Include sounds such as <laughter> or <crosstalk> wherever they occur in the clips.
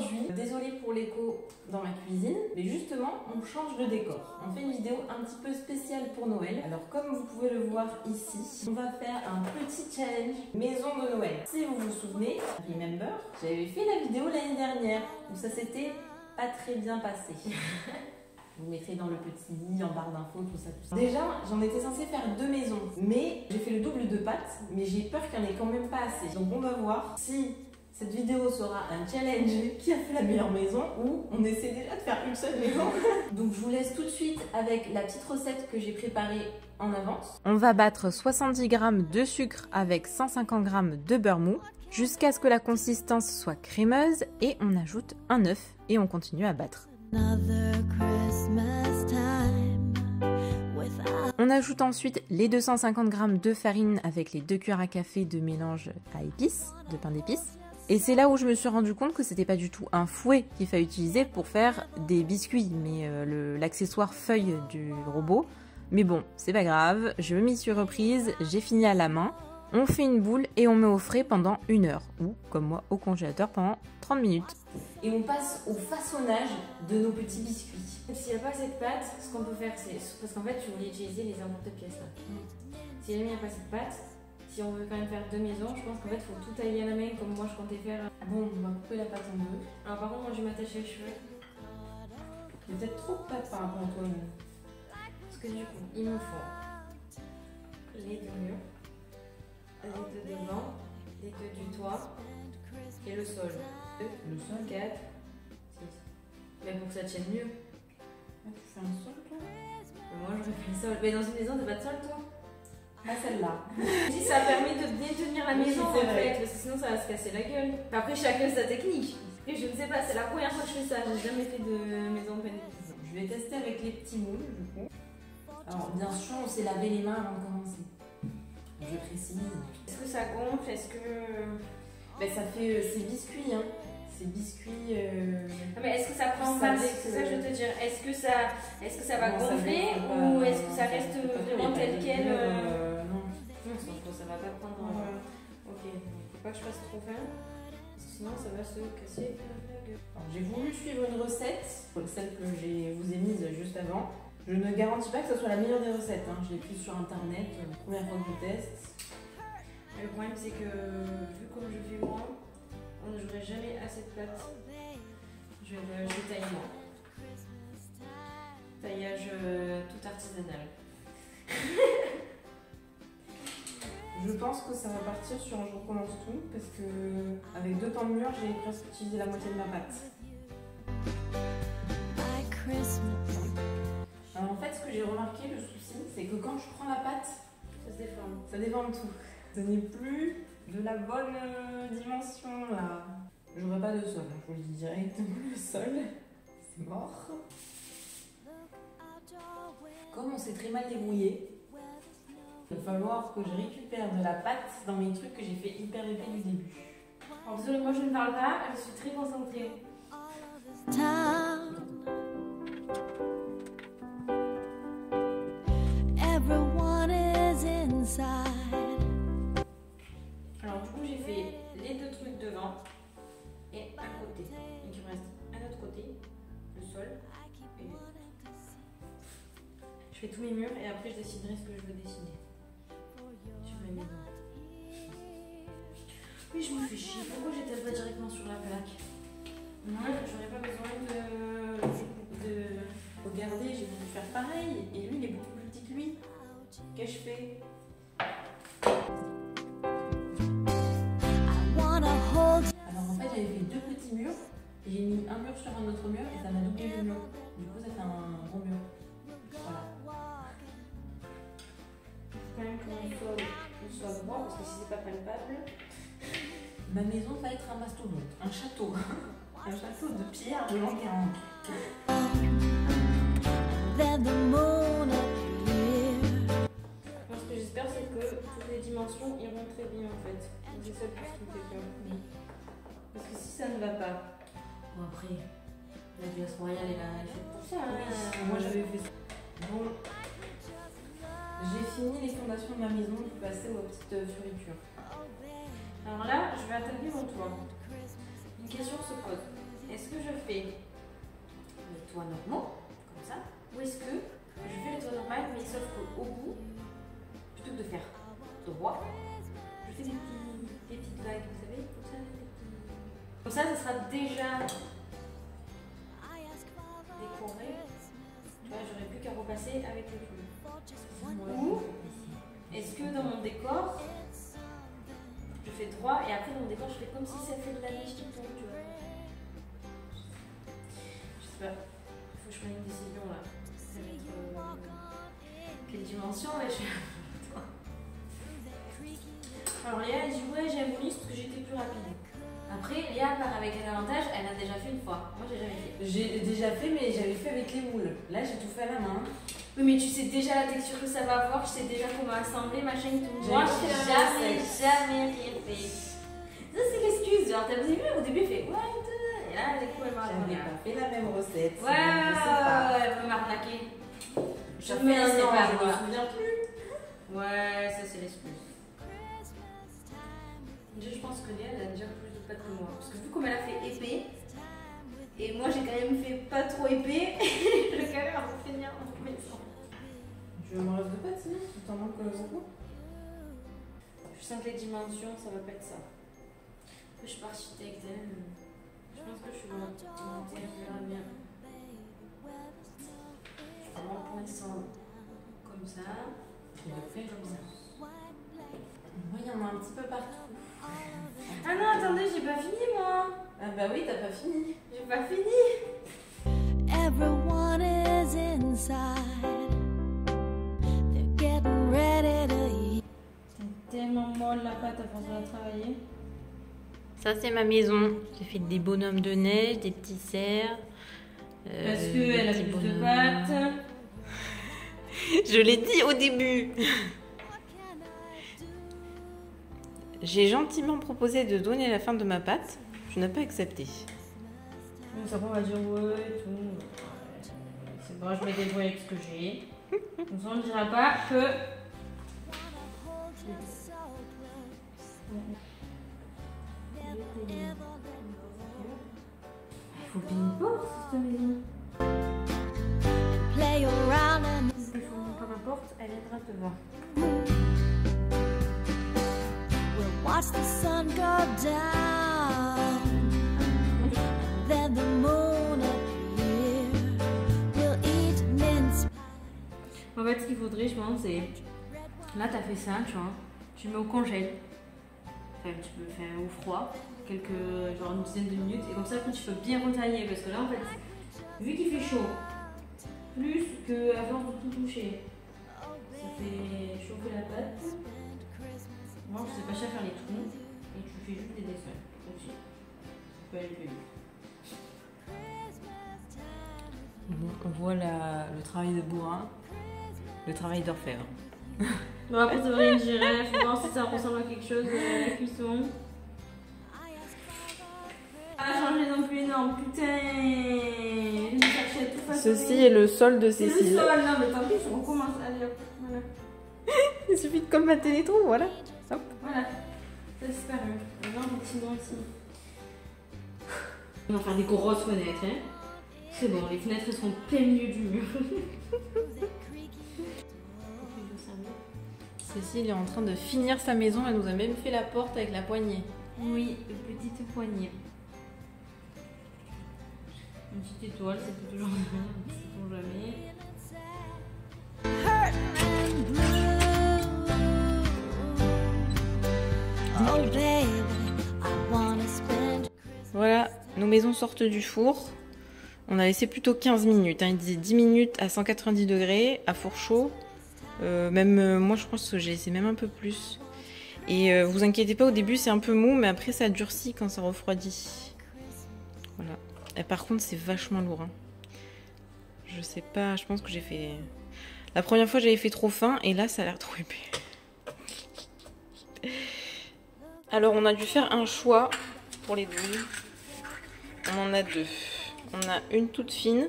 aujourd'hui, désolée pour l'écho dans ma cuisine, mais justement, on change de décor. On fait une vidéo un petit peu spéciale pour Noël. Alors comme vous pouvez le voir ici, on va faire un petit challenge maison de Noël. Si vous vous souvenez, remember, j'avais fait la vidéo l'année dernière où ça s'était pas très bien passé. <laughs> vous mettrez dans le petit lit, en barre d'infos, tout ça. Déjà, j'en étais censée faire deux maisons, mais j'ai fait le double de pâtes, mais j'ai peur qu'il n'y en ait quand même pas assez. Donc on va voir si cette vidéo sera un challenge qui a fait la meilleure maison ou on essaie déjà de faire une seule maison. <laughs> Donc je vous laisse tout de suite avec la petite recette que j'ai préparée en avance. On va battre 70 g de sucre avec 150 g de beurre mou jusqu'à ce que la consistance soit crémeuse et on ajoute un œuf et on continue à battre. On ajoute ensuite les 250 g de farine avec les 2 cuillères à café de mélange à épices, de pain d'épices. Et c'est là où je me suis rendu compte que c'était pas du tout un fouet qu'il fallait utiliser pour faire des biscuits, mais euh, l'accessoire feuille du robot. Mais bon, c'est pas grave, je me m'y suis reprise, j'ai fini à la main. On fait une boule et on met au frais pendant une heure, ou comme moi au congélateur pendant 30 minutes. Et on passe au façonnage de nos petits biscuits. S'il n'y a pas cette pâte, ce qu'on peut faire, c'est. Parce qu'en fait, tu voulais utiliser les emporte-pièces là. Mm. Si jamais il n'y a pas cette pâte, si on veut quand même faire deux maisons, je pense qu'en fait, il faut tout tailler à la main comme moi je comptais faire. Bon, on va couper la pâte en deux. Alors, par contre, moi je vais m'attacher les cheveux. Il y a peut-être trop de pâte par rapport à toi. Parce que du coup, il me faut les deux murs, les deux devant, les deux du toit et le sol. Le sol 4, 6. Mais pour que ça tienne mieux. Ah, tu fais un sol toi? Moi j'aurais fait le sol. Mais dans une maison, t'as pas de sol toi? Ah, celle-là. si ça permet de bien tenir la maison en fait, parce que sinon ça va se casser la gueule. Après, chacun sa technique. Et je ne sais pas, c'est la première fois que je fais ça, j'ai jamais fait de maison de Je vais tester avec les petits moules du coup. Alors, bien sûr, on s'est lavé les mains avant de commencer. Je précise. Est-ce que ça gonfle Est-ce que. Ben, ça fait. Euh, c'est biscuit, hein. C'est biscuit. Euh... Ah, mais est-ce que ça prend pas C'est ça que je veux te dire. Est-ce que ça, est-ce que ça va gonfler ou est-ce que ça reste vraiment tel quel euh, ça va pas prendre. Ok, il faut pas que je fasse trop faim, sinon ça va se casser la gueule. J'ai voulu suivre une recette, celle que je vous ai mise juste avant. Je ne garantis pas que ce soit la meilleure des recettes. Hein. Je l'ai prise sur internet, la première fois que je teste. le problème, c'est que vu comme je fais moi, on ne jouerait jamais assez de pâte. Je vais, je tailler moi. Taillage euh, tout artisanal. <laughs> Je pense que ça va partir sur un je recommence tout parce que avec deux temps de mûr, j'ai presque utilisé la moitié de ma pâte. Alors en fait, ce que j'ai remarqué, le souci, c'est que quand je prends la pâte, ça se déforme. Ça déforme tout. Ce n'est plus de la bonne euh, dimension là. J'aurai pas de sol, hein, je vous le dis directement, <laughs> le sol, c'est mort. Comme on s'est très mal débrouillé, il va falloir que je récupère de la pâte dans mes trucs que j'ai fait hyper épais du début. Alors, désolé, moi je ne parle pas, je suis très concentrée. Alors du coup j'ai fait les deux trucs devant et à côté. Donc il me reste un autre côté, le sol. Je fais tous mes murs et après je déciderai ce que je veux dessiner. Pourquoi j'étais pas directement sur la plaque Moi, j'aurais pas besoin de, de regarder. J'ai voulu faire pareil. Et lui, il est beaucoup plus petit que lui. Qu'est-ce que je fais? Alors en fait, j'avais fait deux petits murs. J'ai mis un mur sur un autre mur et ça m'a doublé le mur. Du coup, ça fait un gros mur. Voilà. Quand même qu'on soit soit droit parce que si c'est pas palpable, ma maison va être un mastodonte, un château. <laughs> un château de pierre de 40. Ce que j'espère, c'est que toutes les dimensions iront très bien en fait. C'est ça qui me fait peur. Parce que si ça ne va pas, bon après, la glace royale est là, elle est faite pour ça. Hein. Moi j'avais fait ça. Bon, j'ai fini les fondations de ma maison, vais passer aux petites euh, fioritures. Alors là, je vais attaquer mon toit. Une question se pose. est-ce que je fais les toits normaux, comme ça, ou est-ce que je fais les toits normaux, mais sauf qu'au bout, plutôt que de faire droit, je fais des, des petites vagues, vous savez, comme ça, Comme ça, ça sera déjà décoré. Tu vois, j'aurais plus qu'à repasser avec le clou. Ou est-ce que dans mon décor, je fais droit et après dans mon décor, je fais comme si ça fait de la neige qui tombe, tu vois. Je sais pas. Faut que je prenne une décision là. Ça va être. euh, Quelle dimension là je Alors Léa elle dit ouais j'aime Moulis parce que j'étais plus rapide. Après Léa part avec un avantage, elle a déjà fait une fois. Moi j'ai jamais fait. J'ai déjà fait, mais j'avais fait avec les moules. Là, j'ai tout fait à la main. Oui mais tu sais déjà la texture que ça va avoir, tu sais déjà comment assembler, machin et tout. Moi la jamais, jamais rien fait. Ça c'est l'excuse, genre t'as vu au début elle fait what? Et là du coup elle m'a répondu. pas fait la même recette. Ouais, ouais, je ouais, elle peut m'arnaquer. Je me souviens plus. Ouais, ça c'est l'excuse. Je pense que Léa, elle a déjà plus de pâtes que moi. Parce que vu comme elle a fait épais, et moi j'ai quand même fait pas trop épais, <laughs> je galère à me finir. Tu veux mon rêve de pâte sinon Tu t'en manques beaucoup Je sens que les dimensions, ça va pas être ça. Je suis pas architecte, hein. Je pense que je suis montée, on verra bien. Vraiment pour l'instant, comme ça, Et de près, comme ça. Moi, il y en a un petit peu partout. Ah non, attendez, j'ai pas fini moi Ah bah oui, t'as pas fini. J'ai pas fini pâte à force de la travailler. Ça, c'est ma maison. J'ai fait des bonhommes de neige, des petits cerfs. euh, Parce qu'elle a plus de bonhommes. pâte. <laughs> Je l'ai dit au début. J'ai gentiment proposé de donner la fin de ma pâte. Je n'ai pas accepté. Donc ça on va dire ouais et tout. C'est bon, je vais débrouiller avec ce que j'ai. <laughs> On ne dira pas que. Il faut bien une porte cette maison. Il faut pas ma porte, elle aidera te voir. watch the sun go down. Then the moon appear. We'll eat mince En fait, ce qu'il faudrait, je pense, c'est. Là, t'as fait ça, tu vois. Tu le mets au congèle. Enfin, tu peux faire au froid, quelques. genre une dizaine de minutes. Et comme ça, après, tu peux bien retailler. Parce que là, en fait, vu qu'il fait chaud, plus force de tout toucher, ça fait chauffer la pâte. Moi, je sais pas cher faire les trous. Et tu fais juste des dessins. Aussi. Ça peut aller plus vite. On voit le travail de bourrin, le travail d'orfèvre. Bon, après, ça va une girafe. voir si ça ressemble à quelque chose euh, la cuisson. Pas changer non plus énorme, putain Je cherchais tout. Ceci est le sol de C'est le Cécile. sol, non mais tant pis, on recommence. Allez hop, voilà. <laughs> Il suffit de colmater les trous, voilà. Hop. Voilà, ça disparu. On va un petit nom ici. On va faire des grosses fenêtres, hein. C'est bon, les fenêtres elles seront plein milieu du mur. <laughs> Cécile est en train de finir sa maison, elle nous a même fait la porte avec la poignée. Oui, une petite poignée. Une petite étoile, ça peut toujours on sait jamais. Voilà, nos maisons sortent du four. On a laissé plutôt 15 minutes. Hein. Il disait 10 minutes à 190 degrés, à four chaud. Euh, même euh, moi, je pense que j'ai laissé même un peu plus. Et euh, vous inquiétez pas, au début c'est un peu mou, mais après ça durcit quand ça refroidit. Voilà. Et par contre, c'est vachement lourd. hein. Je sais pas, je pense que j'ai fait. La première fois, j'avais fait trop fin, et là, ça a l'air trop épais. <laughs> Alors, on a dû faire un choix pour les douilles. On en a deux. On a une toute fine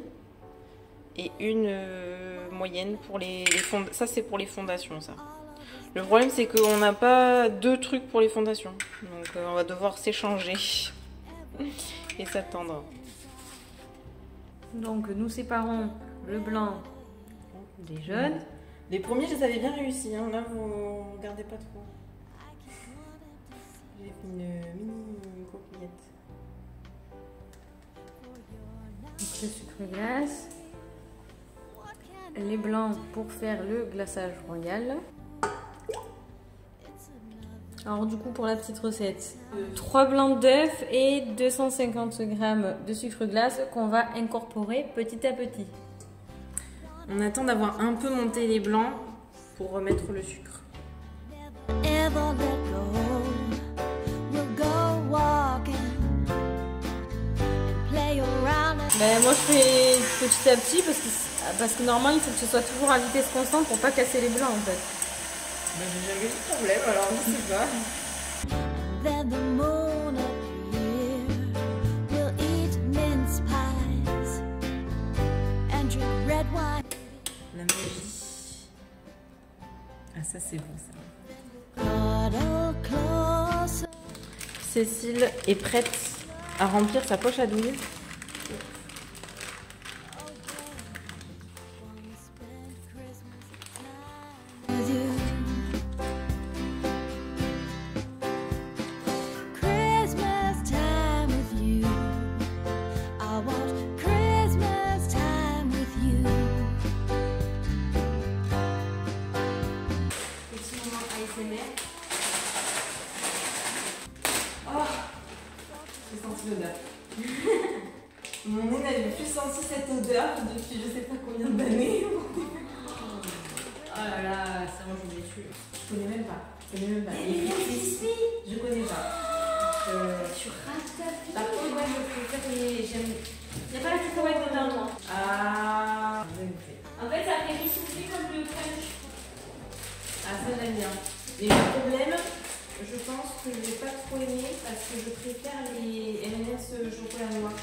et une euh, moyenne pour les, les fonds. Ça, c'est pour les fondations, ça. Le problème, c'est qu'on n'a pas deux trucs pour les fondations. Donc, euh, on va devoir s'échanger <laughs> et s'attendre. Donc nous séparons le blanc des jaunes. Les premiers, je les avais bien réussis. Hein. Là, vous regardez pas trop. J'ai fait une mini coquillette. Donc le sucre glace. Les blancs pour faire le glaçage royal. Alors du coup pour la petite recette, 3 blancs d'œufs et 250 g de sucre glace qu'on va incorporer petit à petit. On attend d'avoir un peu monté les blancs pour remettre le sucre. Ben, moi je fais petit à petit parce que, parce que normalement il faut que ce soit toujours à vitesse constante pour pas casser les blancs en fait. Ben, j'ai jamais eu de problème, alors pas. And drink red wine. La magie. Ah, ça, c'est bon, ça. Cécile est prête à remplir sa poche à douille. J'ai senti l'odeur. <laughs> Mon nez n'avait plus senti cette odeur depuis je sais pas combien d'années. <laughs> Oh là là, ça moi je déçu. Je connais même pas. Je connais même pas. Les frites, je connais pas. Euh, Tu rates. Par contre, moi je préfère les. J'aime. Il n'y a pas la cacahuète dedans, moi. Ah, je vais goûter. En fait, ça fait rissouffler comme le crunch. Ah, ça j'aime bien. Et le problème, je pense que je vais pas trop aimer parce que je préfère les M&M's chocolat noir.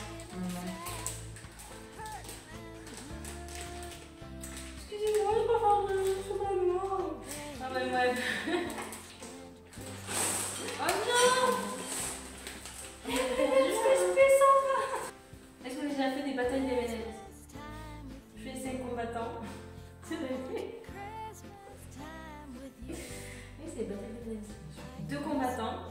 Excusez-moi, je peux faire de chocolat noir. Ah, bah, <laughs> bref. oh non. Est-ce que vous avez déjà fait des batailles d'M&M's Je fais 5 combattants. C'est <laughs> vrai. Deux combattants.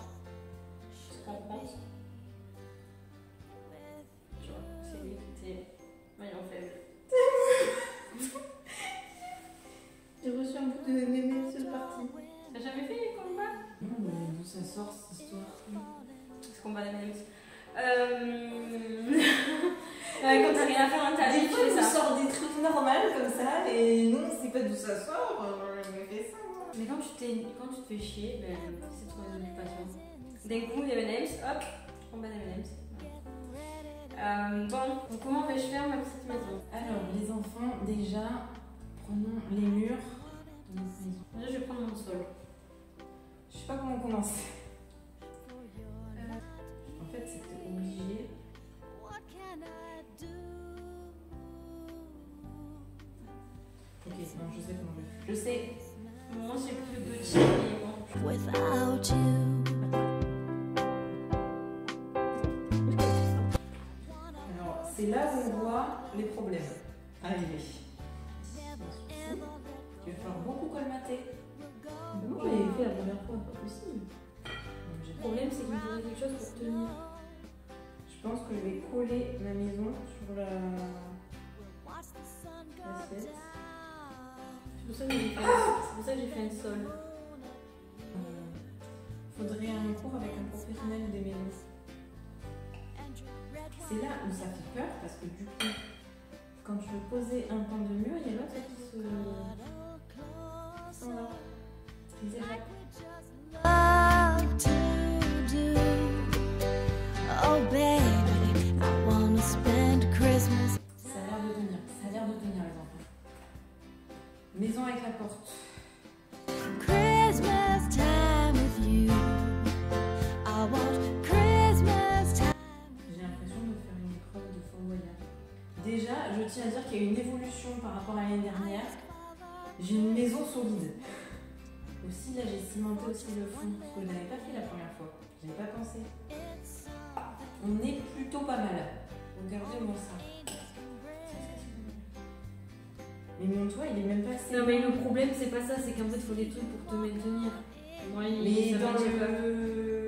Mais quand tu, t'es, quand tu te fais chier, ben, c'est trop des occupations. D'un coup, les M&M's, hop, combat d'M&M's. Euh, bon, donc comment vais-je faire ma petite maison? Alors, les enfants, déjà, prenons les murs de notre maison. Déjà, je vais prendre mon sol. Je sais pas comment commencer. En fait, c'était obligé. Ok, non, je sais comment je vais. Je sais. On voit les problèmes arriver. C'est là où ça fait peur parce que du coup, quand tu veux poser un pan de mur, il y a l'autre qui se. Ils échappent. Do. Oh. Ça a l'air de tenir, ça a l'air de tenir les enfants. Maison avec la porte. Déjà, je tiens à dire qu'il y a une évolution par rapport à l'année dernière. J'ai une maison solide. Aussi, là, j'ai cimenté aussi le fond, parce que je n'avais pas fait la première fois. Je n'avais pas pensé. On est plutôt pas mal. Regardez-moi ça. Mais mon toit, il est même pas assez. Non, mais le problème, c'est pas ça, c'est qu'en fait, il faut des trucs pour te maintenir. Moi, il Mais ça dans le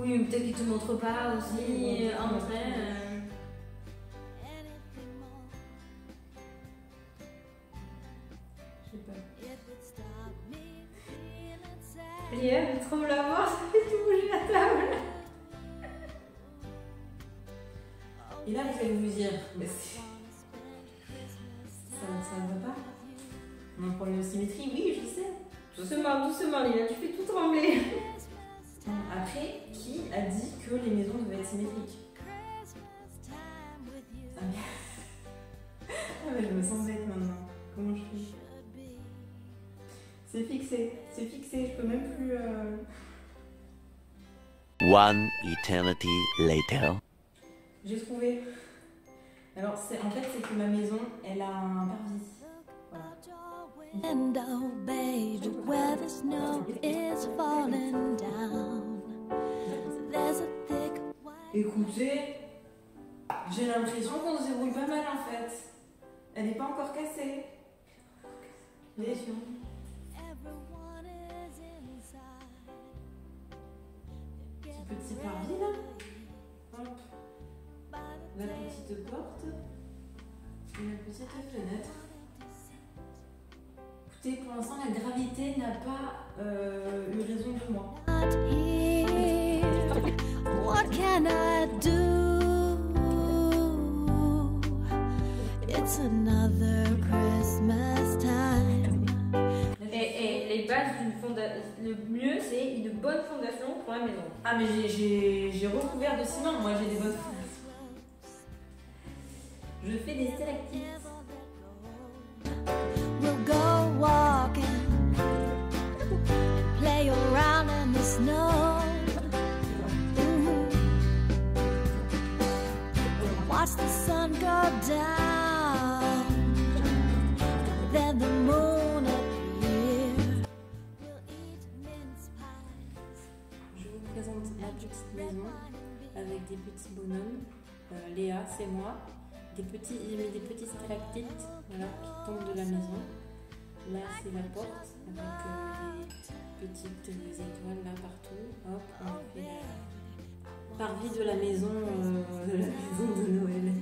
Oui, mais peut-être qu'ils te montrent pas aussi Oui, euh, C'est fixé, c'est fixé, je peux même plus... euh, One eternity later. J'ai trouvé. Alors, c'est en fait, c'est que ma maison, elle a un parvis. Voilà. Baby, where the snow is falling down. There's a thick white Écoutez, j'ai l'impression qu'on se débrouille pas mal en fait. Elle n'est pas encore cassée. Les- everyone Petit parvis là. Hop. La petite porte. Et la petite fenêtre. Écoutez, pour l'instant, la gravité n'a pas euh, eu raison de moi. What can I do? It's another Christmas time. Et, et les bases d'une fondation, le mieux, une bonne fondation pour la maison. Ah, mais j'ai- recouvert de ciment, moi j'ai des bonnes Je fais des stalactites. We'll go walking and play around in the snow. Watch the sun go down, petite maison avec des petits bonhommes. Euh, Léa, c'est moi. Des petits, j'ai mis des petits stalactites voilà, qui tombent de la maison. Là, c'est la porte avec euh, des petites étoiles là partout. Hop, on a fait la parvis de euh, de <laughs> la maison de Noël.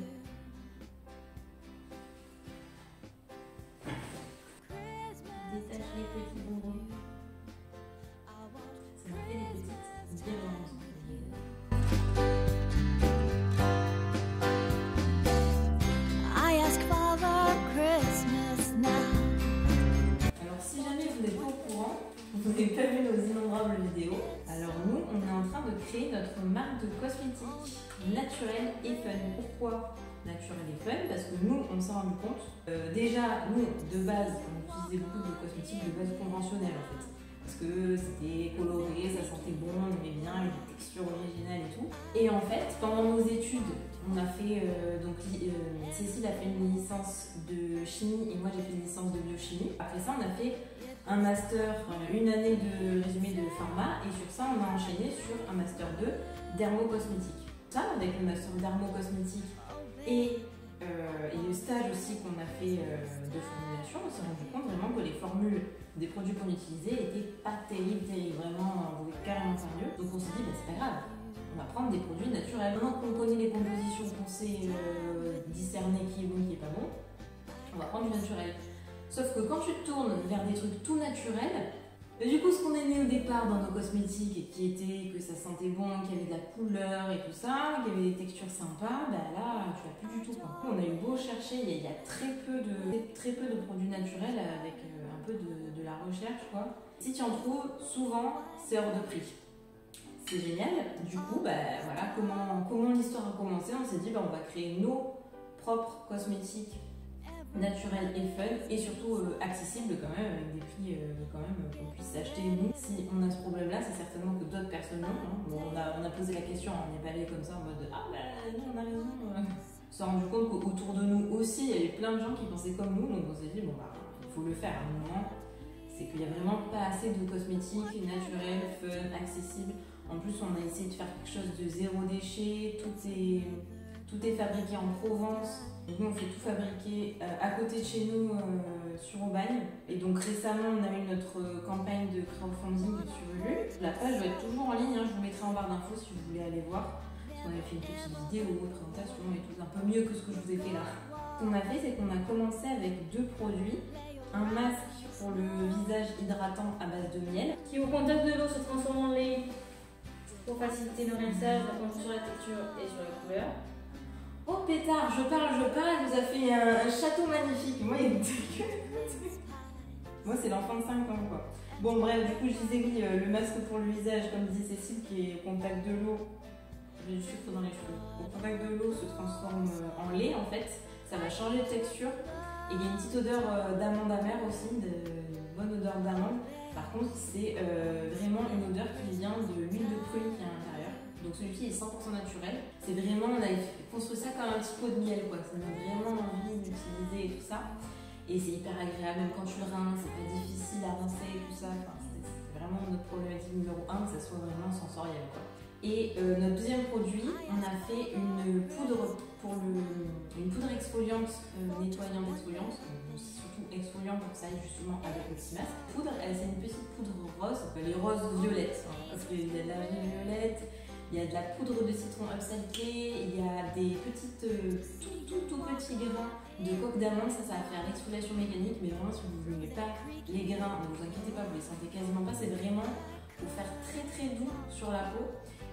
Vous n'avez pas vu nos innombrables vidéos, alors nous on est en train de créer notre marque de cosmétiques naturelle et fun. Pourquoi naturel et fun? Parce que nous on s'est rendu compte, euh, déjà nous de base on utilisait beaucoup de cosmétiques de base conventionnelle en fait. Parce que c'était coloré, ça sentait bon, on aimait bien, des textures originales et tout. Et en fait, pendant nos études, on a fait, euh, donc euh, Cécile a fait une licence de chimie et moi j'ai fait une licence de biochimie. Après ça, on a fait un master, une année de résumé de pharma et sur ça, on a enchaîné sur un master 2 dermocosmétique. Ça, avec le master dermocosmétique et, euh, et le stage aussi qu'on a fait euh, de formulation, on s'est rendu compte vraiment que les formules des produits qu'on utilisait étaient pas terribles, terribles. Vraiment, on carrément faire mieux. Donc on s'est dit, bah, c'est pas grave. On va prendre des produits naturels. Maintenant qu'on connaît les compositions, qu'on sait euh, discerner qui est bon, qui est pas bon, on va prendre du naturel. Sauf que quand tu te tournes vers des trucs tout naturels, bah, du coup, ce qu'on aimait au départ dans nos cosmétiques qui était que ça sentait bon, qu'il y avait de la couleur et tout ça, qu'il y avait des textures sympas, bah là, tu l'as plus du tout. Quoi. On a eu beau chercher, il y a, très, peu de, produits naturels avec euh, un peu de, la recherche. Si tu en trouves, souvent, c'est hors de prix. C'est génial. Du coup, bah, voilà comment, comment l'histoire a commencé. On s'est dit, bah, on va créer nos propres cosmétiques naturels et fun et surtout euh, accessibles quand même avec des prix euh, quand même euh, qu'on puisse acheter nous. Si on a ce problème là, c'est certainement que d'autres personnes ont. hein. Bon, on, a, posé la question, on n'est pas allé comme ça en mode ah bah nous on a raison. On s'est rendu compte qu'autour de nous aussi, il y avait plein de gens qui pensaient comme nous, donc on s'est dit bon bah il faut le faire à un moment. C'est qu'il n'y a vraiment pas assez de cosmétiques naturels, fun, accessibles. En plus, on a essayé de faire quelque chose de zéro déchet. Tout est, Tout est fabriqué en Provence. Donc nous, on fait tout fabriquer euh, à côté de chez nous euh, sur Aubagne. Et donc récemment, on a eu notre euh, campagne de crowdfunding sur Ulule. La page va être toujours en ligne. hein. Je vous mettrai en barre d'infos si vous voulez aller voir. Parce qu'on avait fait une petite vidéo, une présentation et tout, un peu mieux que ce que je vous ai fait là. Ce qu'on a fait, c'est qu'on a commencé avec deux produits. Un masque pour le visage hydratant à base de miel. Qui au contact de l'eau se transforme en lait pour faciliter le rinçage, donc sur la texture et sur la couleur. Oh pétard, je parle, je parle, elle nous a fait un, château magnifique. Moi, il Moi, c'est l'enfant de 5 ans, quoi. Bon, bref, du coup, je disais oui, euh, le masque pour le visage, comme disait Cécile, qui est au contact de l'eau. J'ai du sucre dans les cheveux. Au contact de l'eau se transforme euh, en lait, en fait. Ça va changer de texture. Et il y a une petite odeur euh, d'amande amère aussi, de, bonne odeur d'amande. Par contre, c'est vraiment une odeur qui vient de l'huile de prune qui est à l'intérieur. Donc celui-ci est 100% naturel. C'est vraiment, on a construit ça comme un petit pot de miel, quoi. Ça donne vraiment envie d'utiliser et tout ça. Et c'est hyper agréable, même quand tu le rinces, c'est pas difficile à rincer et tout ça. C'est vraiment notre problématique numéro un, que ça soit vraiment sensoriel, quoi. Et euh, notre deuxième produit, on a fait une poudre pour le, une poudre exfoliante, euh, nettoyante exfoliante, surtout exfoliante pour que ça aille justement avec le petit masque. Poudre, elle, c'est une petite poudre rose, les roses violettes, hein, parce qu'il y a de la violette, il y a de la poudre de citron upcyclée, il y a des petites, euh, tout, tout, tout petits grains de coque d'amande, ça, ça va faire l'exfoliation mécanique, mais vraiment si vous ne voulez pas les grains, ne vous inquiétez pas, vous les sentez quasiment pas, c'est vraiment pour faire très très doux sur la peau.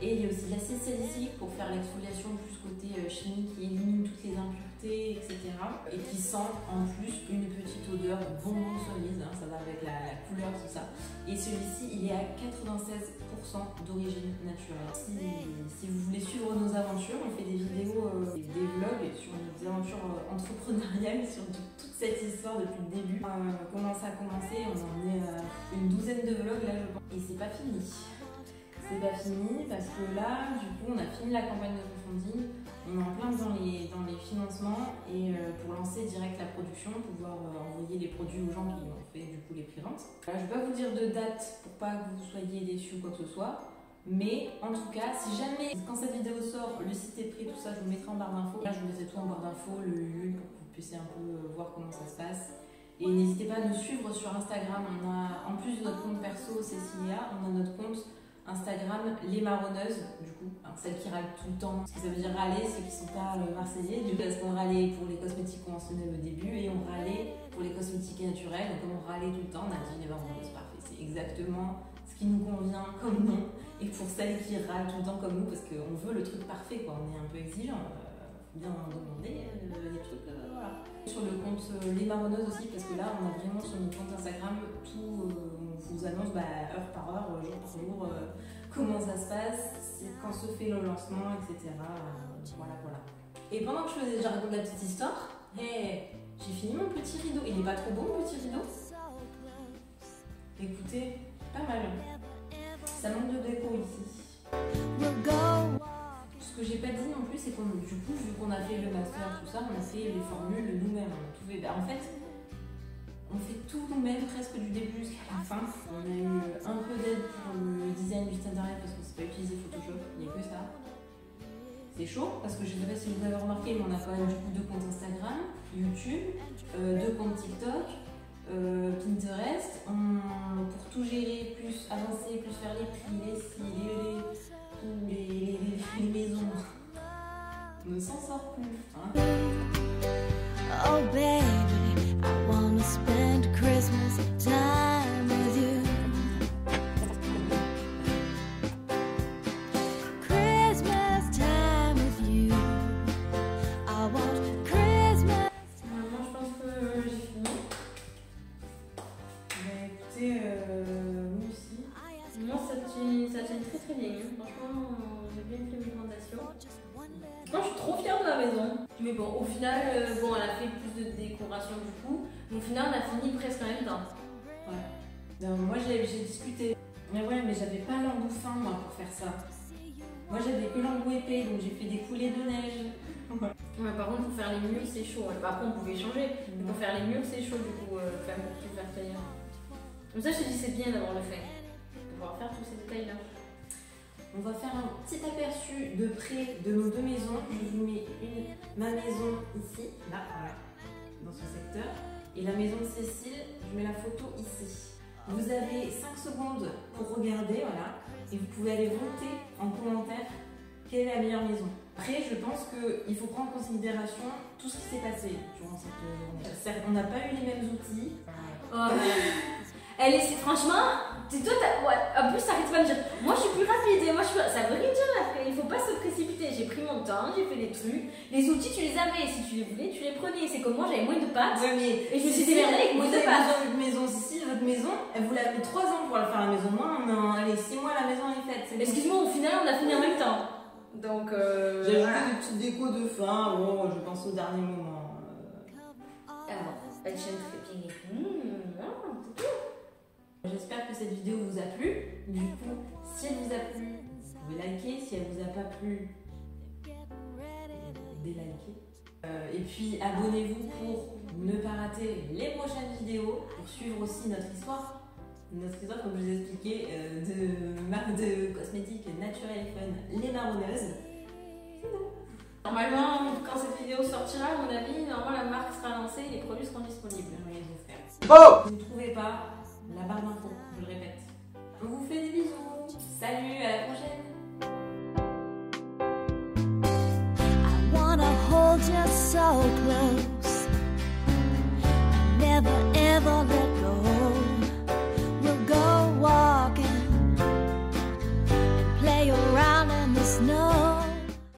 Et il y a aussi l'acide salicylique pour faire l'exfoliation plus côté euh, chimique qui élimine toutes les impuretés, etc. Et qui sent en plus une petite odeur bonbon cerise, hein, ça va avec la, la couleur, tout ça. Et celui-ci, il est à 96% d'origine naturelle. Si, vous voulez suivre nos aventures, on fait des vidéos, euh, des vlogs sur nos aventures euh, entrepreneuriales, <laughs> sur tout- toute cette histoire depuis le début. Euh, comment ça a commencé On en est à une douzaine de vlogs là, je pense. Et c'est pas fini. C'est pas fini parce que là, du coup, on a fini la campagne de crowdfunding. On est en plein dans les, financements et euh, pour lancer direct la production, pouvoir euh, envoyer les produits aux gens qui ont fait du coup les prix-ventes. Là, je vais pas vous dire de date pour pas que vous soyez déçus ou quoi que ce soit. Mais en tout cas, si jamais, quand cette vidéo sort, le site est pris, tout ça, je vous mettrai en barre d'infos. Là, je vous mettrai tout en barre d'infos, le Ulule, pour que vous puissiez un peu euh, voir comment ça se passe. Et n'hésitez pas à nous suivre sur Instagram. On a, en plus de notre compte perso Cécilia, on a notre compte Instagram Les Marronneuses, du coup, alors celles qui râlent tout le temps. Ce que ça veut dire râler, ceux qui sont pas euh, marseillais. Du coup, parce qu'on râlait pour les cosmétiques conventionnels au début et on râlait pour les cosmétiques naturels. Donc, comme on râlait tout le temps, on a dit Les Marronneuses, parfait. C'est exactement ce qui nous convient comme nom. Et pour celles qui râlent tout le temps comme nous, parce qu'on veut le truc parfait, quoi. On est un peu exigeant. Bien demander euh, des trucs, euh, voilà. Sur le compte euh, Les Marronneuses aussi, parce que là, on a vraiment sur notre compte Instagram tout. euh, on vous annonce bah, heure par heure, jour par jour, comment ça se passe, quand se fait le lancement, etc. Voilà, voilà. Et pendant que je faisais, je raconte la petite histoire, hey, j'ai fini mon petit rideau. Il est pas trop beau, mon petit rideau? Écoutez, pas mal. Ça manque de déco ici. Ce que j'ai pas dit non plus, c'est qu'on du coup, vu qu'on a fait le master, tout ça, on a fait les formules nous-mêmes. Tout fait. En fait, on fait tout nous-mêmes presque du début jusqu'à la fin. On a eu un peu d'aide pour le design du site internet parce qu'on sait pas utiliser Photoshop, il n'y a que ça. C'est chaud parce que je sais pas si vous avez remarqué, mais on a quand même du coup deux comptes Instagram, YouTube, euh, deux comptes TikTok, euh, Pinterest. Pour tout gérer, plus avancer, plus faire les prix, les les, les, les- les maisons. On ne s'en sort plus. hein. Oh, baby, I wanna spend Christmas time au final, euh, bon, elle a fait plus de décoration du coup. Mais au final, on a fini presque en même temps. Non, moi j'ai discuté. Mais ouais, mais j'avais pas l'embout fin moi pour faire ça. Moi j'avais que l'embout épais, donc j'ai fait des coulées de neige. Ouais, par contre, pour faire les murs, c'est chaud. Par contre, on pouvait changer. Mais pour faire les murs, c'est chaud du coup, euh, même, pour tout faire tenir. Comme ça, je te dis, c'est bien d'avoir le fait. De pouvoir faire tous ces détails-là. On va faire un petit aperçu de près de nos deux maisons. Je vous mets une, ma maison ici, là, voilà, dans ce secteur. Et la maison de Cécile, je mets la photo ici. Vous avez 5 secondes pour regarder, voilà. Et vous pouvez aller voter en commentaire quelle est la meilleure maison. Après, je pense qu'il faut prendre en considération tout ce qui s'est passé durant cette journée. Certes, On n'a pas eu les mêmes outils. Oh, <laughs> Elle est, c'est- franchement, c'est toi, t'as- ouais, en plus, t'arrêtes pas de dire, moi je suis plus rapide, et moi je suis. Ça veut rien dire après, il faut pas se précipiter. J'ai pris mon temps, j'ai fait des trucs. Les outils, tu les avais, si tu les voulais, tu les prenais. C'est comme moi, j'avais moins de pattes. Ouais, mais Et je me suis démerdée avec vous moins de avez pattes. besoin d'une maison. Cécile, votre maison, elle vous l'a mis 3 ans pour la faire la maison. Moi, on a, allez, 6 mois, la maison est faite. Excuse-moi, au final, on a fini en même temps. Donc, euh. J'ai voilà. ajouté des petites décos de fin. Bon, je pense au dernier moment. euh. Alors, elle chaîne J'espère que cette vidéo vous a plu. Du coup, si elle vous a plu, vous pouvez liker. Si elle vous a pas plu, déliker. Euh, et puis abonnez-vous pour ne pas rater les prochaines vidéos, pour suivre aussi notre histoire. Notre histoire, comme je vous ai expliqué, euh, de marque de cosmétiques naturelles et fun, les marronneuses. Normalement, quand cette vidéo sortira, à mon avis, normalement la marque sera lancée et les produits seront disponibles. Oui, j'espère. Vous ne trouvez pas barre d'infos, je le répète. On vous fait des bisous. Salut, à la prochaine. I wanna hold you so close.